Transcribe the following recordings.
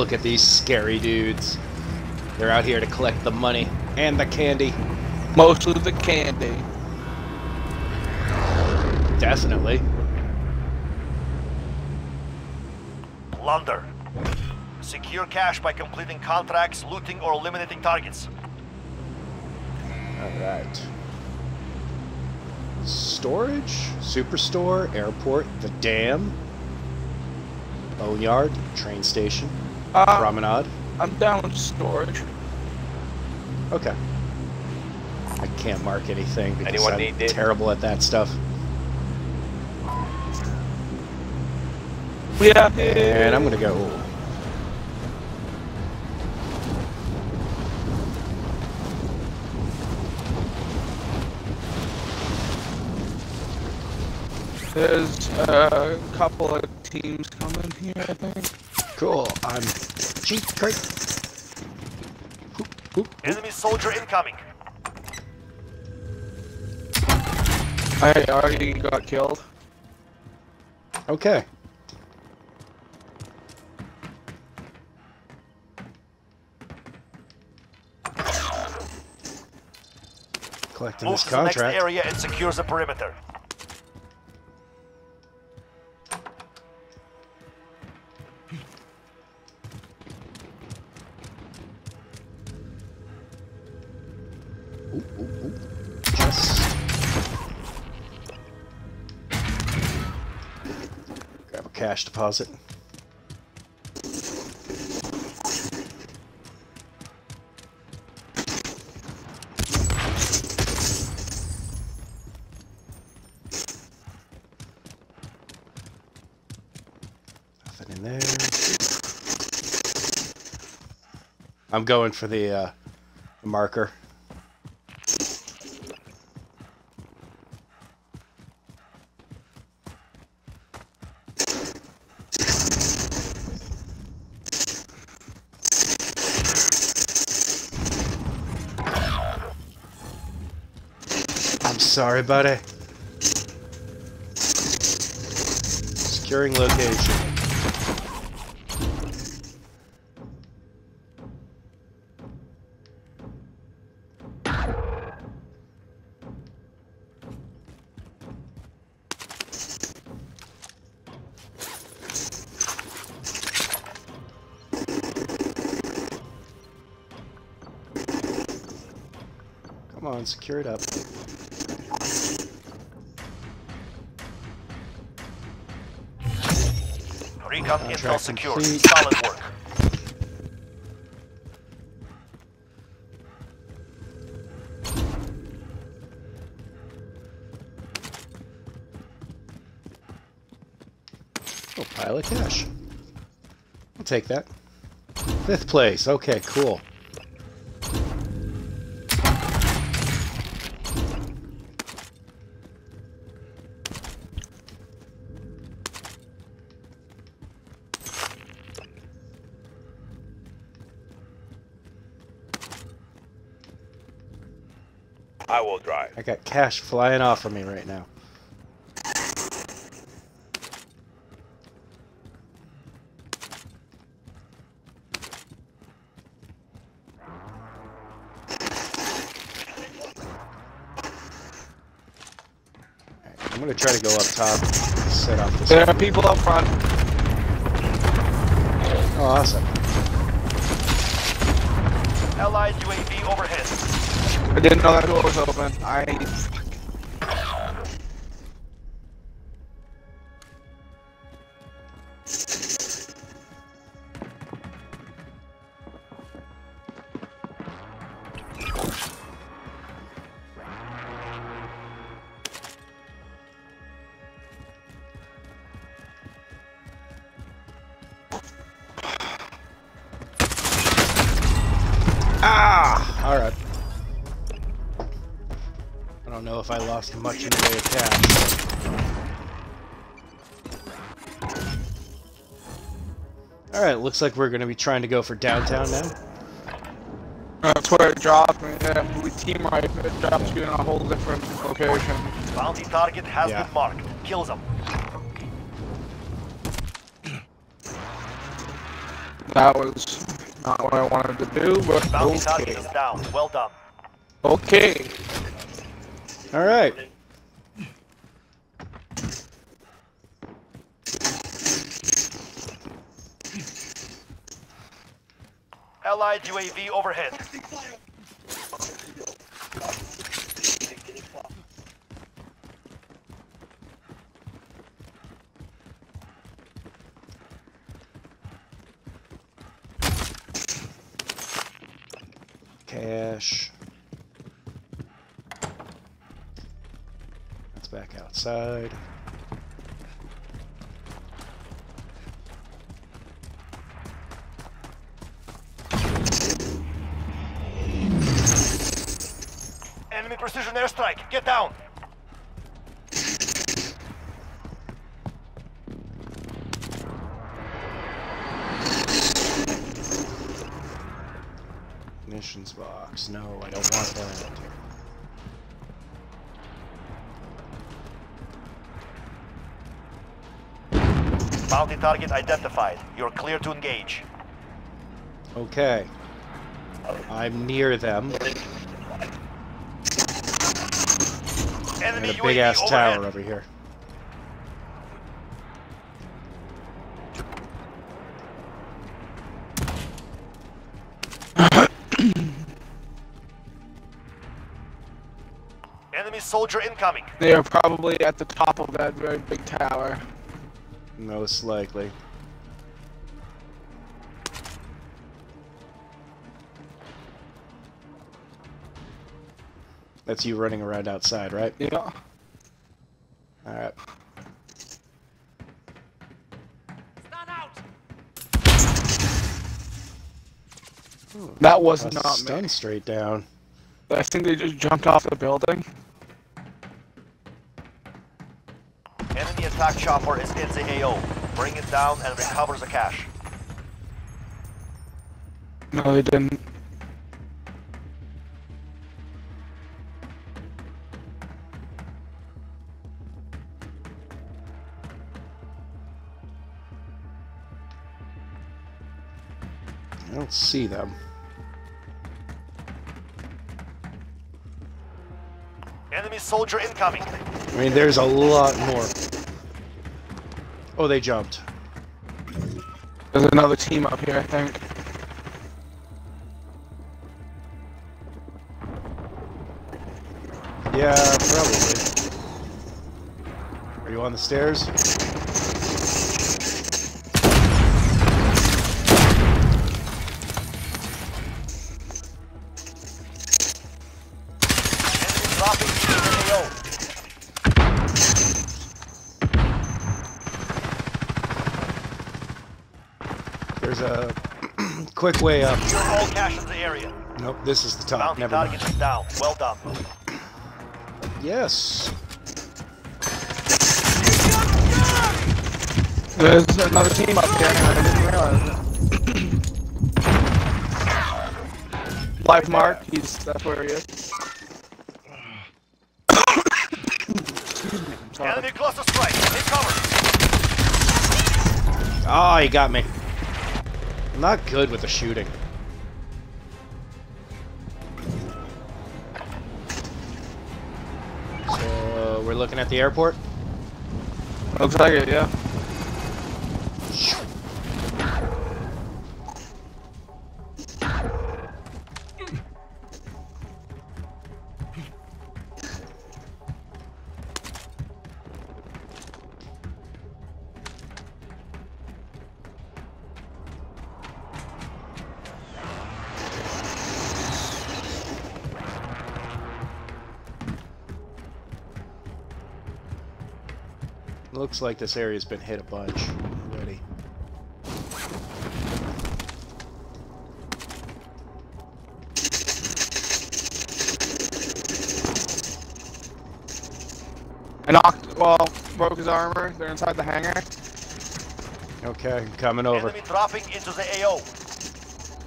look at these scary dudes. They're out here to collect the money and the candy. Mostly the candy. Definitely. Plunder. Secure cash by completing contracts, looting, or eliminating targets. Alright. Storage, superstore, airport, the dam, boneyard, train station, Uh, promenade. I'm down with storage. Okay. I can't mark anything because Anyone I'm need it? terrible at that stuff. Yeah. And I'm gonna go. There's a couple of teams coming here, I think. Cool. I'm cheap great. Whoop, whoop. Enemy soldier incoming. I already got killed. Okay. Collecting Move this to the next area and secures the perimeter. Cash deposit. Nothing in there. I'm going for the uh, marker. Sorry, buddy. Securing location. Come on, secure it up. Recon intel secured. complete. Solid work. Oh, pile of cash. I'll take that. Fifth place. Okay, cool. I will drive. I got cash flying off of me right now. Alright, I'm gonna try to go up top, set off this. There are people up front. Oh, awesome. Allied UAV overhead. I didn't know that was open. I. lost much in the way of cash. Alright, looks like we're gonna be trying to go for downtown now. That's where it dropped me. Yeah, we team right. It drops you in a whole different location. Bounty target has Yeah. been marked. Kills them. That was not what I wanted to do, but Bounty target is down. Well done. Okay. All right. Allied UAV overhead. Cash. Back outside. Enemy precision airstrike. Get down. Munitions box. No, I don't want that. Bounty target identified. You're clear to engage. Okay. I'm near them. Enemy And a big ass overhead. tower over here. Enemy soldier incoming. They are probably at the top of that very big tower. Most likely. That's you running around outside, right? Yeah. Alright. That was not stun me. straight down. I think they just jumped off the building. Attack chopper is in the AO. Bring it down and recover the cash. No, they didn't. I don't see them. Enemy soldier incoming. I mean, there's a lot more. Oh, they jumped. There's another team up here, I think. Yeah, probably. Are you on the stairs? There's a quick way up. Secure all cash in the area. Nope, this is the top. Bounty Never target mind. is down. Well done. Yes. There's another team up here, and I didn't realize it. Life Mark, he's that's where he is. Excuse me. I'm. Enemy cluster strike. Take cover. Oh, he got me. I'm not good with the shooting. So we're looking at the airport. Looks like it, yeah. Looks like this area's been hit a bunch already. I knocked, well, broke his armor. They're inside the hangar. Okay, coming over. Enemy dropping into the AO.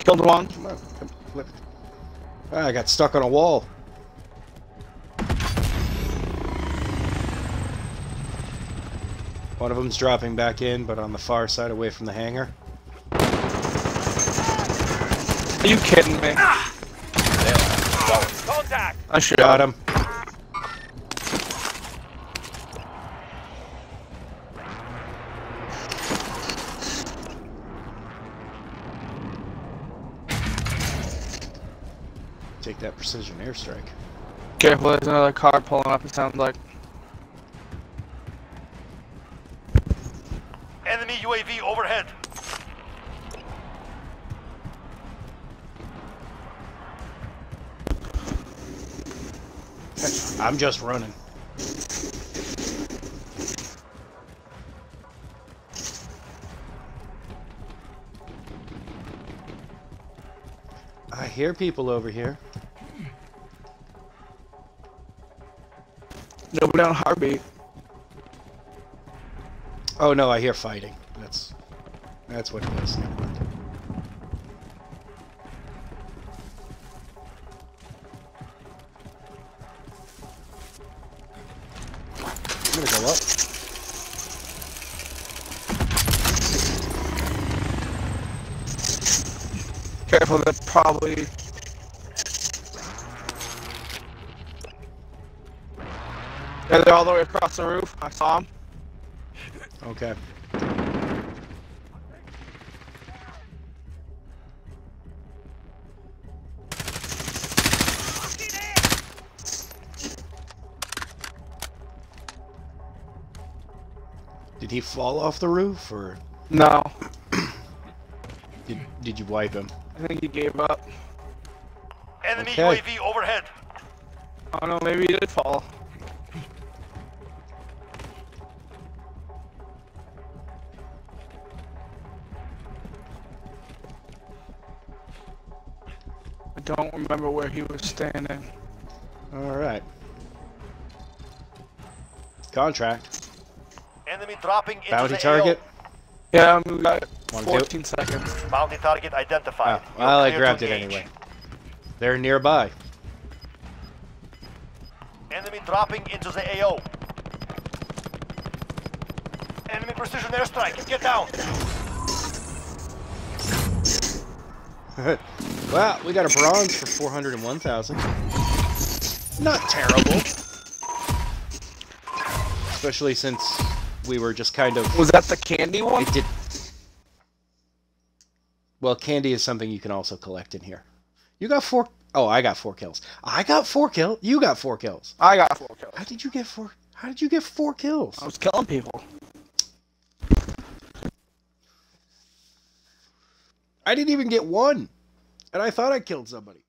Killed one. Come on, come, flip. Ah, I got stuck on a wall. One of them's dropping back in, but on the far side away from the hangar. Are you kidding me? Contact! I should Got him. Take that precision airstrike. Careful, there's another car pulling up. It sounds like. I'm just running. I hear people over here. Nobody on heartbeat. Oh no, I hear fighting. That's that's what it is. Up. Careful, they're probably. Yeah, they're all the way across the roof. I saw them. Okay. Did he fall off the roof, or No, did did you wipe him? I think he gave up. Enemy Okay. UAV overhead. Oh no, maybe he did fall. I don't remember where he was standing. All right. Contract. Enemy dropping into Bounty the target. Yeah, we got Wanna do it? 14 seconds. AO. Bounty target Oh, identified. You're well, I grabbed it anyway. They're nearby. Enemy dropping into the AO. Enemy precision airstrike. Get down. well, we got a bronze for 401,000. Not terrible. Especially since we were just kind of Was that the candy one? it did Well, candy is something you can also collect in here. You got four Oh, I got four kills. I got four kills. You got four kills. I got four kills. How did you get four? How did you get four kills? I was killing people. I didn't even get one. And I thought I killed somebody.